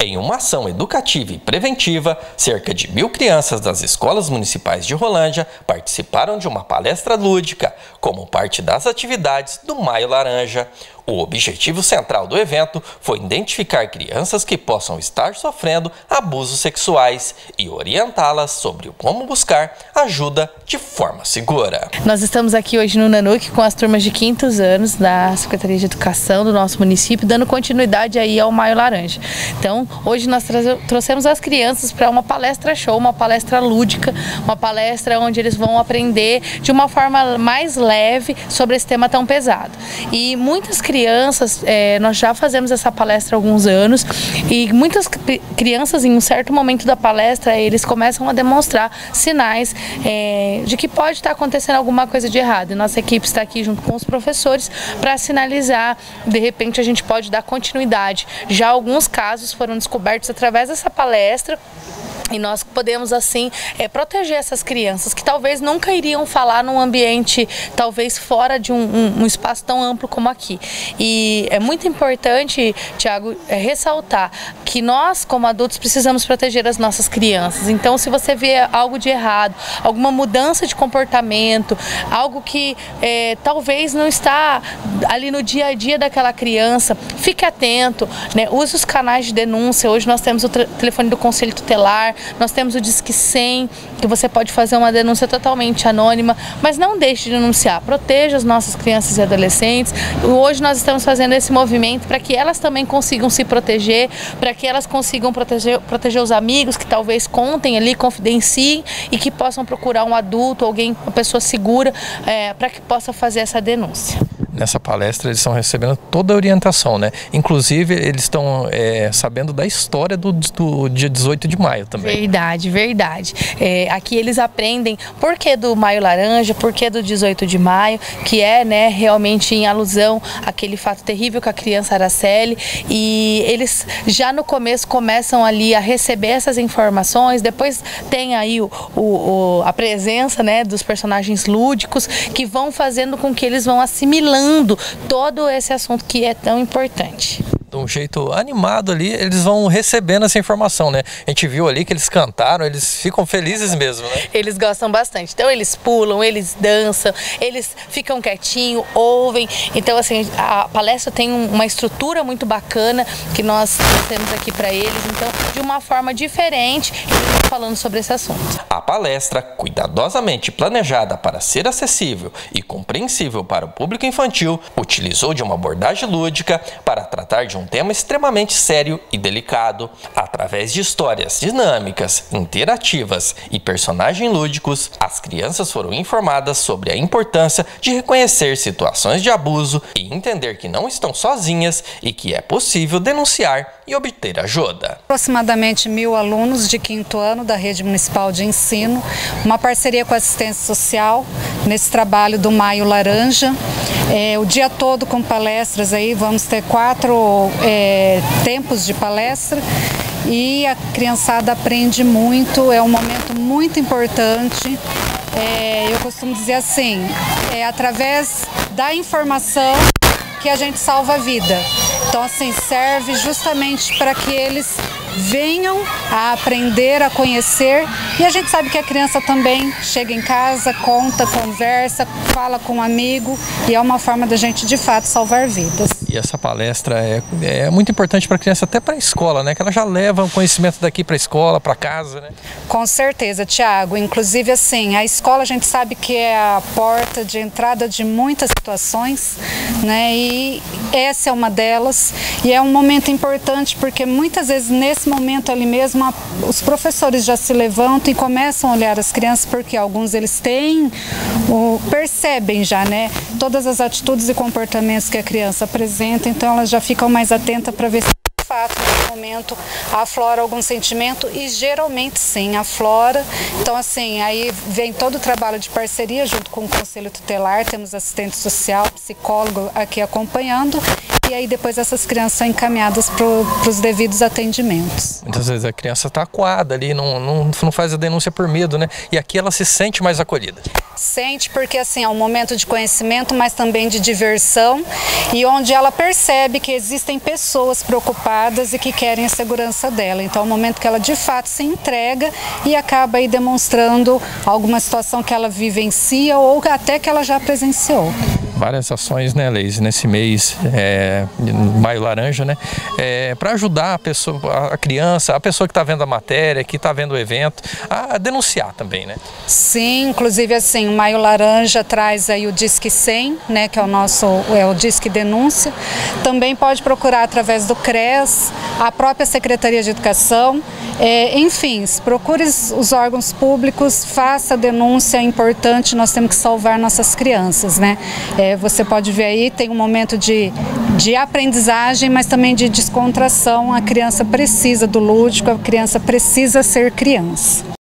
Em uma ação educativa e preventiva, cerca de mil crianças das escolas municipais de Rolândia participaram de uma palestra lúdica como parte das atividades do Maio Laranja. O objetivo central do evento foi identificar crianças que possam estar sofrendo abusos sexuais e orientá-las sobre como buscar ajuda de forma segura. Nós estamos aqui hoje no Nanuc com as turmas de quintos anos da Secretaria de Educação do nosso município, dando continuidade aí ao Maio Laranja. Então, hoje nós trouxemos as crianças para uma palestra show, uma palestra lúdica, uma palestra onde eles vão aprender de uma forma mais leve sobre esse tema tão pesado. E muitas crianças é, nós já fazemos essa palestra há alguns anos e muitas crianças em um certo momento da palestra eles começam a demonstrar sinais é, de que pode estar acontecendo alguma coisa de errado. E nossa equipe está aqui junto com os professores para sinalizar, de repente a gente pode dar continuidade. Já alguns casos foram descobertos através dessa palestra e nós podemos, assim, é, proteger essas crianças que talvez nunca iriam falar num ambiente, talvez fora de um, um, um espaço tão amplo como aqui. E é muito importante, Tiago, é, ressaltar que nós, como adultos, precisamos proteger as nossas crianças. Então, se você vê algo de errado, alguma mudança de comportamento, algo que é, talvez não está ali no dia a dia daquela criança, fique atento, né? use os canais de denúncia. Hoje nós temos o telefone do Conselho Tutelar, nós temos o Disque 100, que você pode fazer uma denúncia totalmente anônima, mas não deixe de denunciar. Proteja as nossas crianças e adolescentes. Hoje nós estamos fazendo esse movimento para que elas também consigam se proteger, para que elas consigam proteger, proteger os amigos que talvez contem ali, confidenciem e que possam procurar um adulto, alguém, uma pessoa segura, é, para que possa fazer essa denúncia nessa palestra eles estão recebendo toda a orientação, né? Inclusive eles estão é, sabendo da história do, do, dia 18 de maio também. Verdade, verdade. É, aqui eles aprendem por que do Maio Laranja, por que do 18 de maio, que é né, realmente em alusão àquele fato terrível com a criança Araceli. E eles já no começo começam ali a receber essas informações, depois tem aí o, o, a presença né, dos personagens lúdicos que vão fazendo com que eles vão assimilando todo esse assunto que é tão importante de um jeito animado ali, eles vão recebendo essa informação, né? A gente viu ali que eles cantaram, eles ficam felizes mesmo, né? Eles gostam bastante. Então eles pulam, eles dançam, eles ficam quietinho, ouvem. Então assim, a palestra tem uma estrutura muito bacana que nós temos aqui para eles. Então, de uma forma diferente, eles falando sobre esse assunto. A palestra, cuidadosamente planejada para ser acessível e compreensível para o público infantil, utilizou de uma abordagem lúdica para tratar de um tema extremamente sério e delicado. Através de histórias dinâmicas, interativas e personagens lúdicos, as crianças foram informadas sobre a importância de reconhecer situações de abuso e entender que não estão sozinhas e que é possível denunciar e obter ajuda. Aproximadamente mil alunos de quinto ano da Rede Municipal de Ensino, uma parceria com a assistência social nesse trabalho do Maio Laranja. É, o dia todo com palestras aí, vamos ter quatro é, tempos de palestra e a criançada aprende muito, é um momento muito importante. É, eu costumo dizer assim, é através da informação que a gente salva a vida. Então, assim, serve justamente para que eles venham a aprender, a conhecer. E a gente sabe que a criança também chega em casa, conta, conversa, fala com um amigo e é uma forma da gente de fato salvar vidas. Essa palestra é, é muito importante para a criança, até para a escola, né? Que ela já leva o conhecimento daqui para a escola, para casa, né? Com certeza, Tiago. Inclusive, assim, a escola a gente sabe que é a porta de entrada de muitas situações, né? E essa é uma delas. E é um momento importante porque muitas vezes nesse momento ali mesmo a, os professores já se levantam e começam a olhar as crianças porque alguns eles têm, o, percebem já, né? Todas as atitudes e comportamentos que a criança apresenta então elas já ficam mais atentas para ver se de fato nesse momento aflora algum sentimento e geralmente sim aflora. Então assim, aí vem todo o trabalho de parceria junto com o Conselho Tutelar, temos assistente social, psicólogo aqui acompanhando e aí depois essas crianças são encaminhadas para os devidos atendimentos. Muitas vezes a criança está acuada ali, não, não, não faz a denúncia por medo, né? E aqui ela se sente mais acolhida. Sente porque assim é um momento de conhecimento, mas também de diversão e onde ela percebe que existem pessoas preocupadas e que querem a segurança dela. Então é um momento que ela de fato se entrega e acaba aí demonstrando alguma situação que ela vivencia ou até que ela já presenciou várias ações, né, Leise, nesse mês, é, Maio Laranja, né, é, para ajudar a pessoa, a criança, a pessoa que está vendo a matéria, que está vendo o evento, a denunciar também, né? Sim, inclusive assim, o Maio Laranja traz aí o Disque 100, né, que é o nosso, é o Disque Denúncia. Também pode procurar através do CRES, a própria Secretaria de Educação, é, enfim, procure os órgãos públicos, faça a denúncia, é importante, nós temos que salvar nossas crianças, né? É, você pode ver aí, tem um momento de, de aprendizagem, mas também de descontração. A criança precisa do lúdico, a criança precisa ser criança.